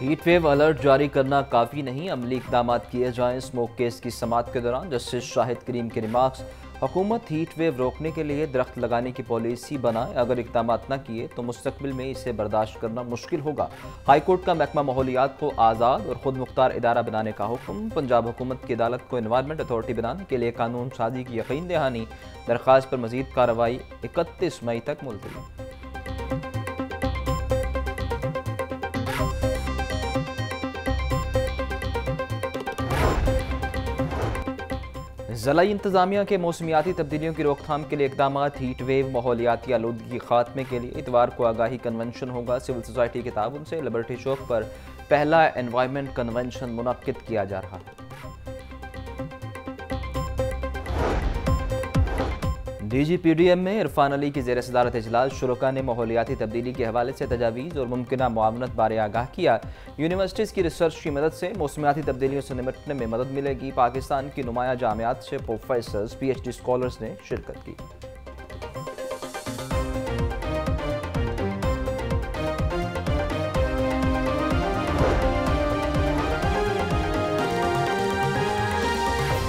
Heat wave alert जारी करना काफ़ी नहीं। अमली इकदाम किए जाएँ स्मोक केस की समात के दौरान जस्टिस शाहिद करीम के रिमार्क्स हुकूमत हीट वेव रोकने के लिए दरख्त लगाने की पॉलिसी बनाए। अगर इकदाम न किए तो मुस्तबिल में इसे बर्दाश्त करना मुश्किल होगा। हाईकोर्ट का महकमा माहौलियात को आज़ाद और खुद मुख्तार इदारा बनाने का हुक्म। पंजाब हुकूमत की अदालत को इन्वायरमेंट अथॉरिटी बनाने के लिए कानून साजी की यकीन दहानी। दरख्वास्त पर मजीद कार्रवाई इकतीस मई तक मुलतवी। ज़िला इंतजामिया के मौसमियाती तब्दीलियों की रोकथाम के लिए इकदाम हीट वेव माहौलियाती आलूदगी खात्मे के लिए इतवार को आगाही कन्वेंशन होगा। सिविल सोसाइटी के ताबन से लिबर्टी चौक पर पहला एनवायरमेंट कन्वेंशन मुनद किया जा रहा है। D G P D M में इरफान अली की जेर सदारत इजलास शुरुका ने माहौलियाती तब्दीली के हवाले से तजावीज़ और मुमकिन मामनत बारे आगाह किया। यूनिवर्सिटीज़ की रिसर्च की मदद से मौसमियाती तब्दीलियों से निपटने में मदद मिलेगी। पाकिस्तान की नुमाया जामियात से professors P H D scholars ने शिरकत की।